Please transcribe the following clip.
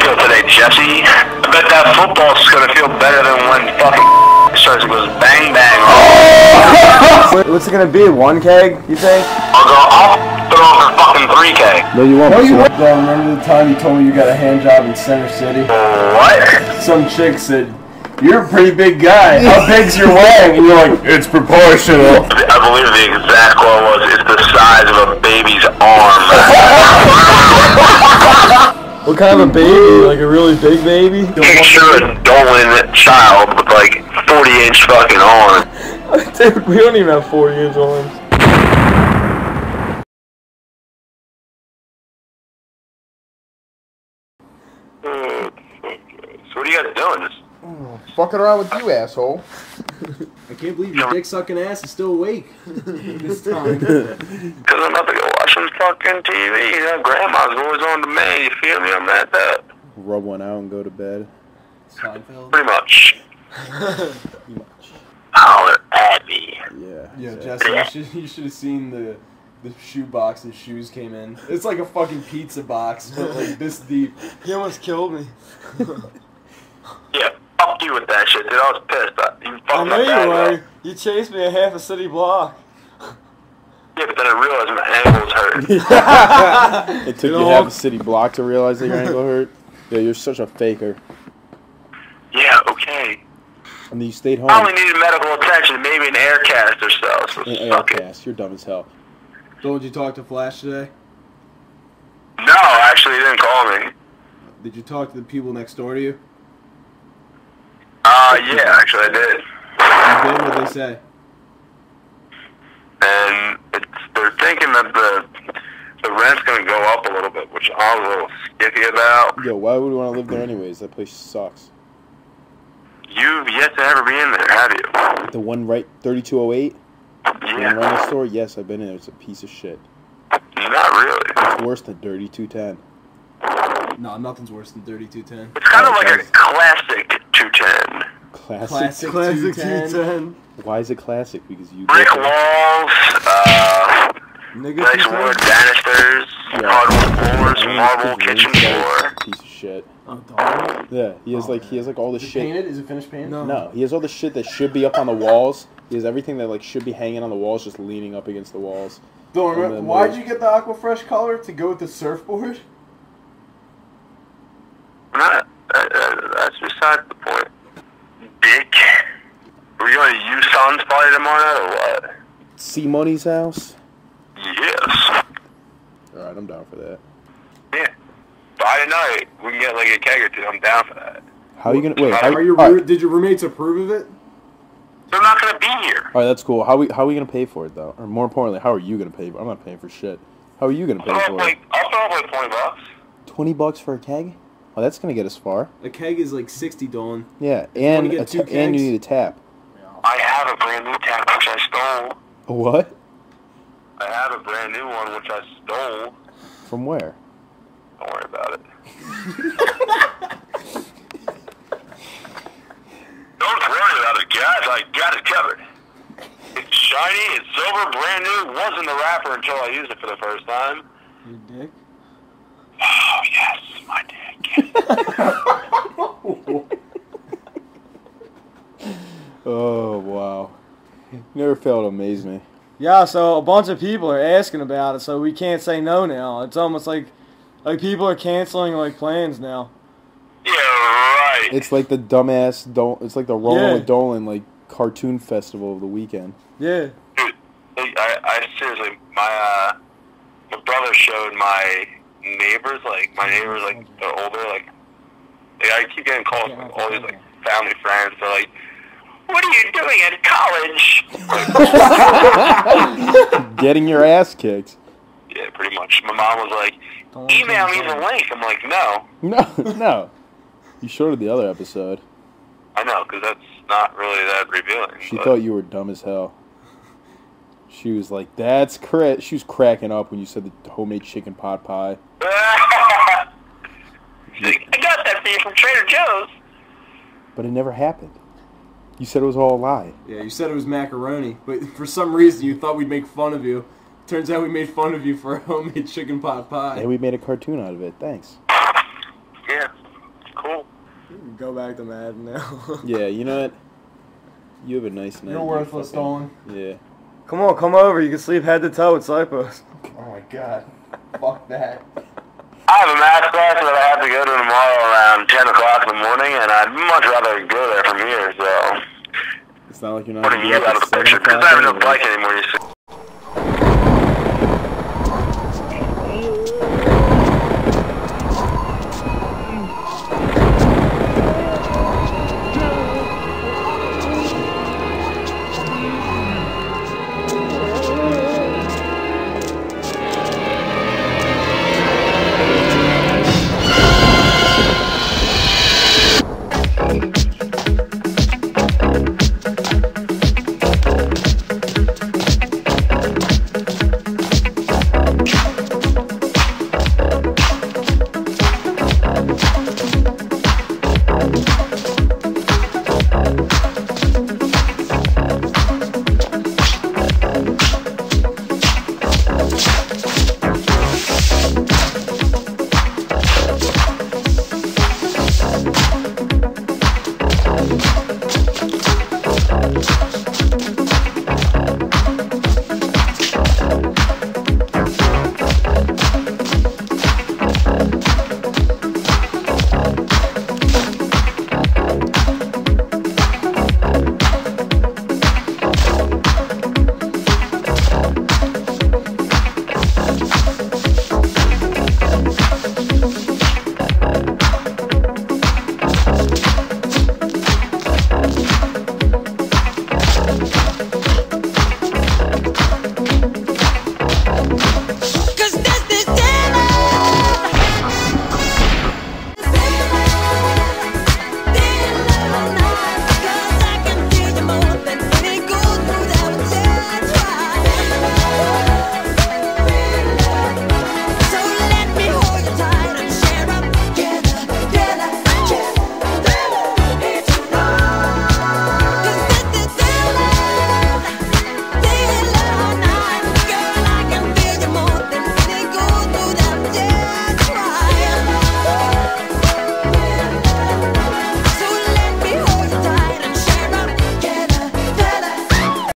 feel today, Jesse? I bet that football's gonna feel better than when fucking starts and goes bang bang. What's it gonna be? One keg? You think? I'll go. I'll throw for fucking 3K. No, you won't. No, you won't. Bro, remember the time you told me you got a hand job in Center City? What? Some chick said, "You're a pretty big guy. How big's your wang?" And you're like, "It's proportional." I believe the exact quote was, "It's the size of a baby's arm." What kind of a baby? Like a really big baby? Picture a Dolan child with like 40 inch fucking arm. Dude, we don't even have 40 inch arms. So what are you guys doing? Just Fucking around with you, asshole. I can't believe your dick sucking ass is still awake this time. Cause I'm about to go watch some fucking TV. You know, grandma's always on demand. You feel me? I'm at that. Rub one out and go to bed. Seinfeld. Pretty much. Holler at me. Yeah. Yeah, Jesse, you should you should have seen the the shoe box his shoes came in. It's like a fucking pizza box, but like this deep. He almost killed me. Yeah, fuck you with that shit, dude. I was pissed. I, you fucked I my know you were. You chased me a half a city block. Yeah, but then I realized my ankles hurt. It took You you half a city block to realize that your ankle hurt. Yeah, you're such a faker. yeah, okay. And then you stayed home. I only needed medical attention, maybe an air cast or so. So In suck it. You're dumb as hell. Told you talk to Flash today? No, actually, he didn't call me. Did you talk to the people next door to you? Uh, yeah, actually, I did. You did. What did they say? and it's they're thinking that the the rent's gonna go up a little bit, which I'm a little skippy about. Yo, why would we want to live there anyways? That place sucks. You've yet to ever be in there, have you? The one right, 3208? The one Yeah, right next door? Yes, I've been in there. It's a piece of shit. not really. It's worse than 3210. No, nothing's worse than 3210. It's kind of like a classic 210. Classic? Classic, Classic 210. 210. Why is it classic? Because you Brick live there. walls, uh, Nigga nice wood banisters, Yeah. hardwood floors, I marble kitchen floor. Piece of shit. Oh. Yeah, he has Oh, like he has like all the Is shit. painted? Is it finished painted? No. No, he has all the shit that should be up on the walls. He has everything that like should be hanging on the walls, just leaning up against the walls. Don't remember, why'd the- you get the Aquafresh color to go with the surfboard? Not, uh, uh, that's beside the point. Dick. Are we going to use Sun's party tomorrow or what? See Money's house. Yes. All right, I'm down for that. Yeah. Friday night, we can get like a keg or two. I'm down for that. How are you gonna wait? How, Are your right, did your roommates approve of it? They're not gonna be here. all right, that's cool. How we how are we gonna pay for it though? Or more importantly, how are you gonna pay? For I'm not paying for shit. How are you gonna pay I'll for up it? I'll throw up like twenty bucks. Twenty bucks for a keg? Oh, that's gonna get us far. A keg is like 60 Dawn. Yeah, and get a two ta- and you need a tap. I have a brand new tap which I stole. What? I have a brand new one which I stole. From where? Don't worry about it. Don't worry about it, guys. I got it covered. It's shiny, it's silver, brand new. Wasn't the wrapper until I used it for the first time. Your dick? Oh yes, my dick. Oh wow. Never failed to amaze me. Yeah, so a bunch of people are asking about it, so we can't say no now. It's almost like like people are canceling like plans now. Yeah, right. It's like the dumbass Dol- It's like the Rolling Yeah. with Dolan like cartoon festival of the weekend. Yeah. Dude, I, I seriously, my uh, my brother showed my neighbors, like my neighbors, like they're older, like, like I keep getting calls from all these like family friends. They're like, "What are you doing at college?" Getting your ass kicked. yeah, pretty much. My mom was like, "Email me the link." I'm like, "No, No, no. You showed her the other episode. I know, because that's not really that revealing." She but- thought you were dumb as hell. She was like, "That's cra-. She was cracking up when you said the homemade chicken pot pie. I got that for you from Trader Joe's. But it never happened. You said it was all a lie. Yeah, you said it was macaroni, but for some reason you thought we'd make fun of you. Turns out we made fun of you for a homemade chicken pot pie. And we made a cartoon out of it. Thanks. Yeah. Cool. Go back to Madden now. Yeah, you know what? You have a nice night. You're you worthless, fucking- Dolan. Yeah. come on, come over. You can sleep head to toe with Cypos. Oh my god. Fuck that. I have a math class that I have to go to tomorrow around 10 o'clock in the morning, and I'd much rather go there from here, so... It's not like you're not you get out of the picture, because I have no o'clock. bike anymore, you see.